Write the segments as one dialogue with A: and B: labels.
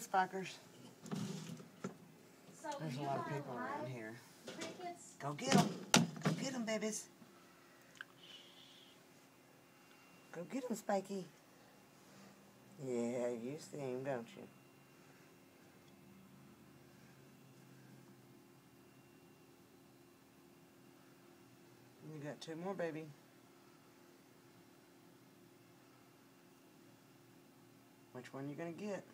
A: Spikers.
B: So
A: There's a lot of people around here.
B: Crickets?
A: Go get them. Go get them, babies. Go get them, Spiky. Yeah, you see him, don't you? You got two more, baby. Which one are you gonna get?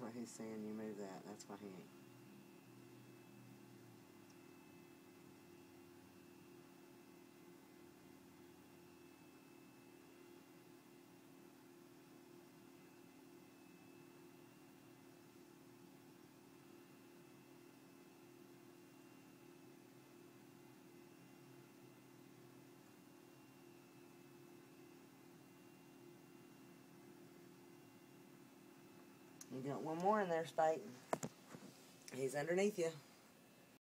A: That's what he's saying. You move that. That's why he ain't. You got one more in there, Spike. He's underneath you.